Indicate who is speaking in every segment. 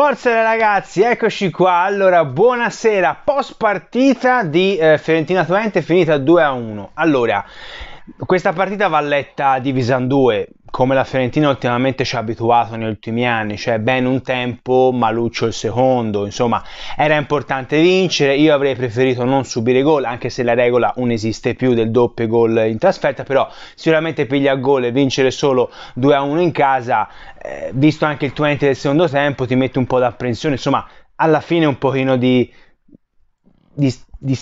Speaker 1: Forza ragazzi, eccoci qua. Allora, buonasera. Post partita di eh, Fiorentina Twente finita 2 a 1. Allora, questa partita va letta divisa in due, come la Fiorentina ultimamente ci ha abituato negli ultimi anni, cioè ben un tempo, Maluccio il secondo, insomma era importante vincere, io avrei preferito non subire gol, anche se la regola non esiste più del doppio gol in trasferta, però sicuramente piglia gol e vincere solo 2 a 1 in casa, eh, visto anche il 20 del secondo tempo, ti mette un po' d'apprensione, insomma alla fine un pochino di, di, di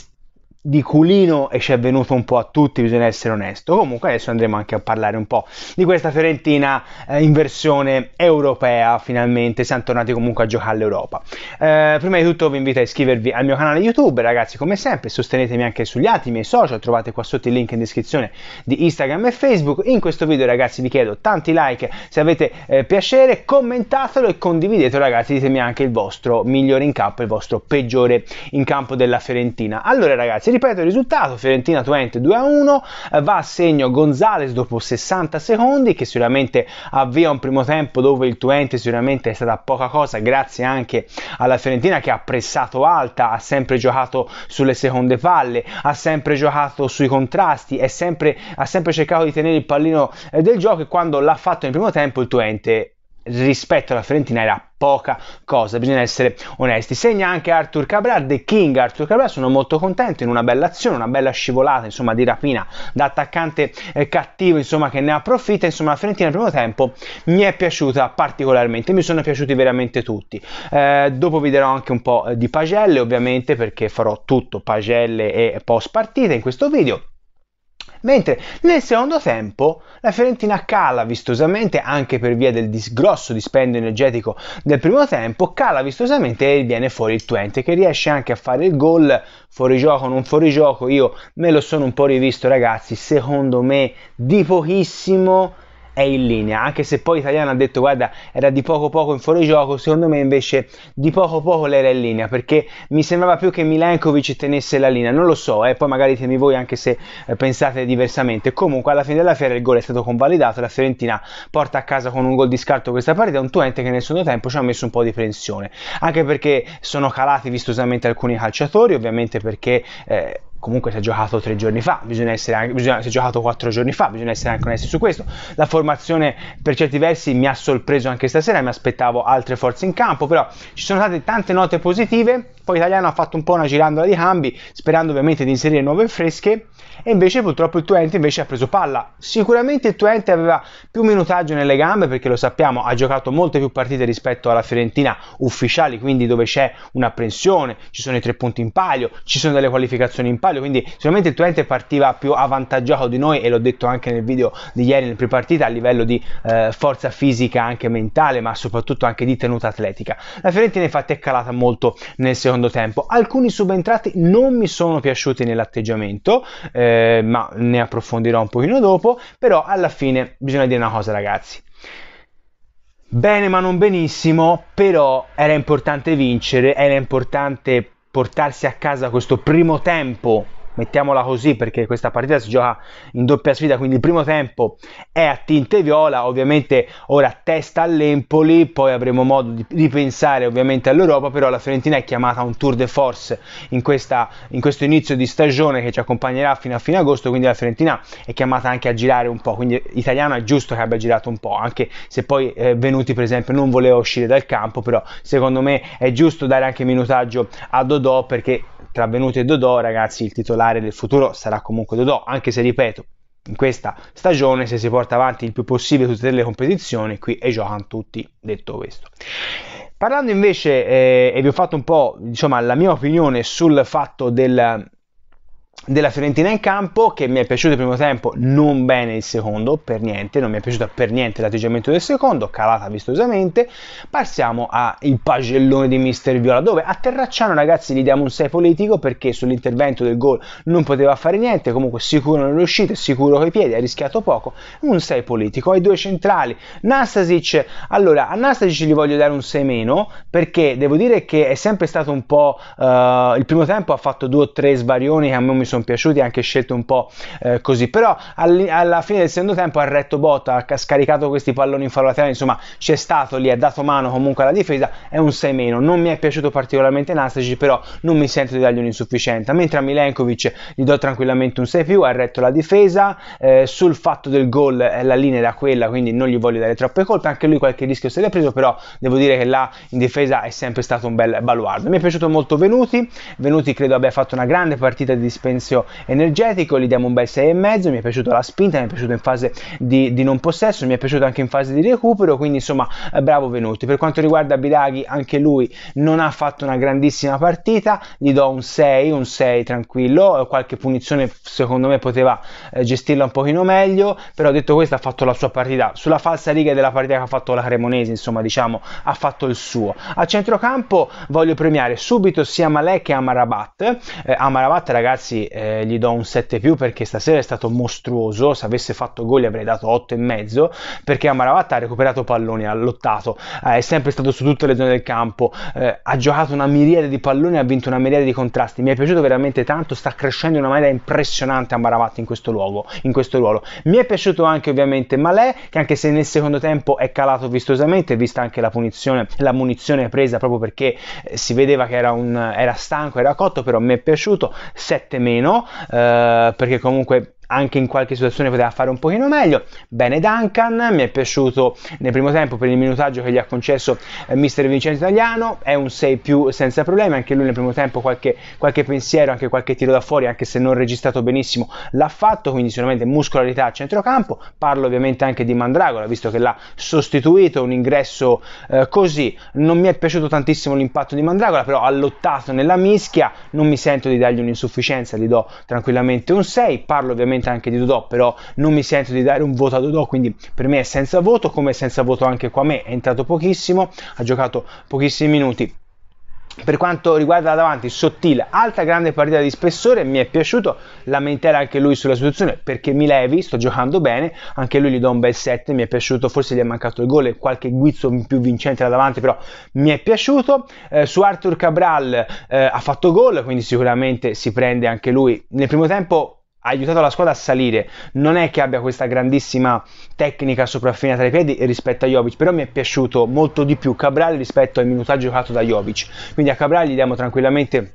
Speaker 1: di culino e ci è venuto un po' a tutti, bisogna essere onesto. Comunque adesso andremo anche a parlare un po' di questa Fiorentina eh, in versione europea, finalmente siamo tornati comunque a giocare all'Europa. Eh, prima di tutto vi invito a iscrivervi al mio canale YouTube, ragazzi, come sempre, sostenetemi anche sugli altri miei social, trovate qua sotto il link in descrizione di Instagram e Facebook. In questo video, ragazzi, vi chiedo tanti like se avete eh, piacere, commentatelo e condividetelo, ragazzi, ditemi anche il vostro migliore in campo, il vostro peggiore in campo della Fiorentina. Allora, ragazzi, ripeto il risultato, Fiorentina Twente 2 a 1, eh, va a segno Gonzales dopo 60 secondi che sicuramente avvia un primo tempo dove il Twente sicuramente è stata poca cosa grazie anche alla Fiorentina che ha pressato alta, ha sempre giocato sulle seconde palle, ha sempre giocato sui contrasti, sempre, ha sempre cercato di tenere il pallino eh, del gioco e quando l'ha fatto nel primo tempo il Twente rispetto alla Fiorentina era poca cosa, bisogna essere onesti. Segna anche Arthur Cabral, The King Arthur Cabral, sono molto contento in una bella azione, una bella scivolata, insomma, di rapina da attaccante eh, cattivo, insomma, che ne approfitta, insomma, la Fiorentina nel primo tempo mi è piaciuta particolarmente, mi sono piaciuti veramente tutti. Eh, dopo vi darò anche un po' di pagelle, ovviamente, perché farò tutto pagelle e post partita in questo video. Mentre nel secondo tempo la Fiorentina cala vistosamente anche per via del disgrosso dispendio energetico del primo tempo, cala vistosamente e viene fuori il Twente che riesce anche a fare il gol. Fuori gioco, non fuori gioco, io me lo sono un po' rivisto ragazzi, secondo me di pochissimo è in linea, anche se poi l'italiano ha detto guarda era di poco poco in fuorigioco, secondo me invece di poco poco l'era in linea, perché mi sembrava più che Milenkovic tenesse la linea, non lo so, eh, poi magari temi voi anche se eh, pensate diversamente. Comunque alla fine della fiera il gol è stato convalidato, la Fiorentina porta a casa con un gol di scarto questa partita, un Twente che nel secondo tempo ci ha messo un po' di pressione, anche perché sono calati vistosamente alcuni calciatori, ovviamente perché eh, comunque si è giocato tre giorni fa, bisogna essere anche, bisogna, si è giocato quattro giorni fa, bisogna essere anche onesti su questo. La formazione per certi versi mi ha sorpreso anche stasera, mi aspettavo altre forze in campo, però ci sono state tante note positive, poi l'italiano ha fatto un po' una girandola di cambi, sperando ovviamente di inserire nuove fresche e invece purtroppo il Twente invece ha preso palla. Sicuramente il Twente aveva più minutaggio nelle gambe perché lo sappiamo, ha giocato molte più partite rispetto alla Fiorentina ufficiali, quindi dove c'è un'apprensione, ci sono i tre punti in palio, ci sono delle qualificazioni in palio, quindi sicuramente il Twente partiva più avvantaggiato di noi e l'ho detto anche nel video di ieri nel pre-partita a livello di eh, forza fisica anche mentale, ma soprattutto anche di tenuta atletica. La Fiorentina infatti è calata molto nel secondo tempo. Alcuni subentrati non mi sono piaciuti nell'atteggiamento, eh, ma ne approfondirò un pochino dopo, però alla fine bisogna dire una cosa ragazzi. Bene ma non benissimo, però era importante vincere, era importante portarsi a casa questo primo tempo mettiamola così perché questa partita si gioca in doppia sfida, quindi il primo tempo è a tinte viola, ovviamente ora testa all'Empoli, poi avremo modo di ripensare ovviamente all'Europa, però la Fiorentina è chiamata a un tour de force in, questa, in questo inizio di stagione che ci accompagnerà fino a fine agosto, quindi la Fiorentina è chiamata anche a girare un po', quindi l'italiano è giusto che abbia girato un po', anche se poi eh, Venuti per esempio non voleva uscire dal campo, però secondo me è giusto dare anche minutaggio a Dodò perché tra Venuti e Dodò, ragazzi, il titolare del futuro sarà comunque Dodò, anche se ripeto, in questa stagione se si porta avanti il più possibile tutte le competizioni, qui e giocano tutti, detto questo. Parlando invece, eh, e vi ho fatto un po' diciamo, la mia opinione sul fatto del, della Fiorentina in campo che mi è piaciuto il primo tempo, non bene il secondo, per niente, non mi è piaciuto per niente l'atteggiamento del secondo, calata vistosamente. Passiamo al pagellone di Mister Viola, dove a Terracciano ragazzi gli diamo un 6 politico perché sull'intervento del gol non poteva fare niente, comunque sicuro nelle uscite, sicuro coi piedi, ha rischiato poco, un 6 politico. Ai due centrali, Nastasic, allora a Nastasic gli voglio dare un 6 meno perché devo dire che è sempre stato un po', uh, il primo tempo ha fatto due o tre sbarioni che a me mi sono sono piaciuti, anche scelte un po' eh, così, però alla fine del secondo tempo ha retto botta, ha scaricato questi palloni in fallo laterale, insomma c'è stato lì, ha dato mano comunque alla difesa, è un 6 meno, non mi è piaciuto particolarmente Nastasic, però non mi sento di dargli un insufficiente, mentre a Milenkovic gli do tranquillamente un 6 più, ha retto la difesa, eh, sul fatto del gol eh, la linea era quella, quindi non gli voglio dare troppe colpe, anche lui qualche rischio se l'è preso, però devo dire che là in difesa è sempre stato un bel baluardo. Mi è piaciuto molto Venuti, Venuti credo abbia fatto una grande partita di dispensio energetico, gli diamo un bel 6,5, mi è piaciuta la spinta, mi è piaciuto in fase di, di, non possesso, mi è piaciuto anche in fase di recupero, quindi insomma eh, bravo Venuti. Per quanto riguarda Biraghi, anche lui non ha fatto una grandissima partita, gli do un 6, un 6 tranquillo, qualche punizione secondo me poteva eh, gestirla un pochino meglio, però detto questo ha fatto la sua partita, sulla falsa riga della partita che ha fatto la Cremonese, insomma diciamo ha fatto il suo. A centrocampo voglio premiare subito sia Malek che Amarabat, eh, Amarabat ragazzi eh, gli do un 7 più perché stasera è stato mostruoso, se avesse fatto gol gli avrei dato 8 e mezzo perché Amarabat ha recuperato palloni, ha lottato, eh, è sempre stato su tutte le zone del campo, eh, ha giocato una miriade di palloni, ha vinto una miriade di contrasti, mi è piaciuto veramente tanto, sta crescendo in una maniera impressionante Amarabat in questo luogo, in questo ruolo. Mi è piaciuto anche ovviamente Malè che anche se nel secondo tempo è calato vistosamente, vista anche la punizione, la munizione presa proprio perché eh, si vedeva che era, un, era stanco, era cotto, però mi è piaciuto. 7 meno eh, perché comunque anche in qualche situazione poteva fare un pochino meglio. Bene Duncan, mi è piaciuto nel primo tempo per il minutaggio che gli ha concesso eh, mister Vincenzo Italiano, è un 6 più senza problemi, anche lui nel primo tempo qualche, qualche, pensiero, anche qualche tiro da fuori, anche se non registrato benissimo, l'ha fatto, quindi sicuramente muscolarità a centrocampo. Parlo ovviamente anche di Mandragola, visto che l'ha sostituito, un ingresso eh, così. Non mi è piaciuto tantissimo l'impatto di Mandragola, però ha lottato nella mischia, non mi sento di dargli un'insufficienza, gli do tranquillamente un 6. Parlo ovviamente ovviamente anche di Dodò, però non mi sento di dare un voto a Dodò, quindi per me è senza voto, come senza voto anche qua a me, è entrato pochissimo, ha giocato pochissimi minuti. Per quanto riguarda la davanti, sottile, alta grande partita di spessore, mi è piaciuto, lamentare anche lui sulla situazione perché mi levi, sto giocando bene, anche lui gli do un bel 7, mi è piaciuto, forse gli è mancato il gol e qualche guizzo più vincente da davanti, però mi è piaciuto. Eh, su Arthur Cabral eh, ha fatto gol, quindi sicuramente si prende anche lui. Nel primo tempo ha aiutato la squadra a salire. Non è che abbia questa grandissima tecnica sopraffina tra i piedi rispetto a Jovic, però mi è piaciuto molto di più Cabral rispetto al minutaggio giocato da Jovic. Quindi a Cabral gli diamo tranquillamente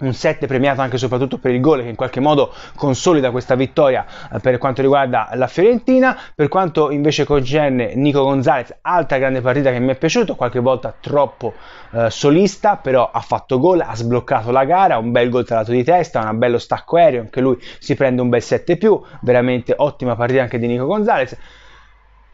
Speaker 1: un 7 premiato anche e soprattutto per il gol che in qualche modo consolida questa vittoria eh, per quanto riguarda la Fiorentina. Per quanto invece concerne Nico Gonzalez altra grande partita che mi è piaciuto qualche volta troppo eh, solista però ha fatto gol ha sbloccato la gara un bel gol tra lato di testa un bello stacco aereo anche lui si prende un bel 7 più veramente ottima partita anche di Nico Gonzalez.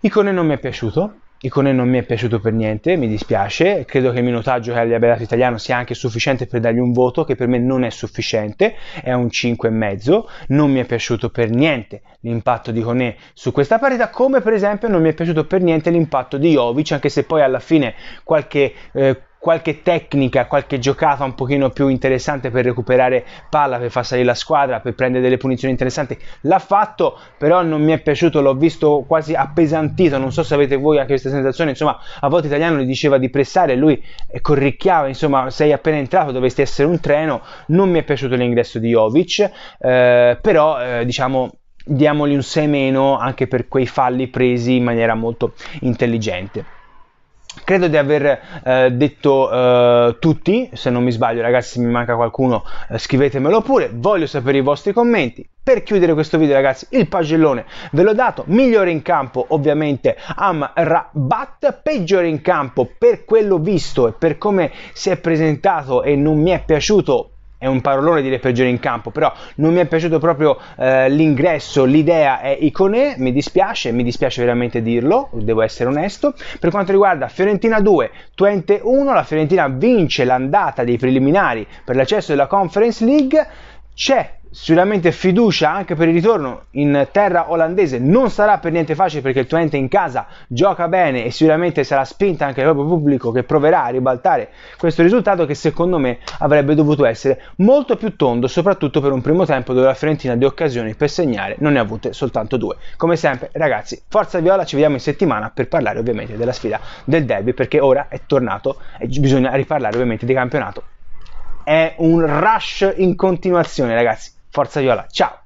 Speaker 1: Icone non mi è piaciuto Icone non mi è piaciuto per niente, mi dispiace, credo che il minutaggio che abbia dato italiano sia anche sufficiente per dargli un voto che per me non è sufficiente, è un 5,5, non mi è piaciuto per niente l'impatto di Icone su questa partita, come per esempio non mi è piaciuto per niente l'impatto di Jovic, anche se poi alla fine qualche... Eh, qualche tecnica, qualche giocata un pochino più interessante per recuperare palla, per far salire la squadra, per prendere delle punizioni interessanti, l'ha fatto, però non mi è piaciuto, l'ho visto quasi appesantito, non so se avete voi anche questa sensazione, insomma, a volte italiano gli diceva di pressare, lui corricchiava, insomma, sei appena entrato, dovresti essere un treno, non mi è piaciuto l'ingresso di Jovic, eh, però eh, diciamo diamogli un 6 meno anche per quei falli presi in maniera molto intelligente. Credo di aver eh, detto eh, tutti, se non mi sbaglio ragazzi se mi manca qualcuno eh, scrivetemelo pure, voglio sapere i vostri commenti. Per chiudere questo video ragazzi il pagellone ve l'ho dato, migliore in campo ovviamente Amrabat, peggiore in campo per quello visto e per come si è presentato e non mi è piaciuto è un parolone dire peggiore in campo, però non mi è piaciuto proprio eh, l'ingresso, l'idea è Icone, mi dispiace, mi dispiace veramente dirlo, devo essere onesto. Per quanto riguarda Fiorentina 2, Twente 1, la Fiorentina vince l'andata dei preliminari per l'accesso della Conference League, c'è sicuramente fiducia anche per il ritorno in terra olandese. Non sarà per niente facile perché il Twente in casa gioca bene e sicuramente sarà spinta anche il proprio pubblico che proverà a ribaltare questo risultato che secondo me avrebbe dovuto essere molto più tondo soprattutto per un primo tempo dove la Fiorentina di occasioni per segnare non ne ha avute soltanto due. Come sempre ragazzi forza viola ci vediamo in settimana per parlare ovviamente della sfida del derby perché ora è tornato e bisogna riparlare ovviamente di campionato. È un rush in continuazione ragazzi Forza Viola, ciao!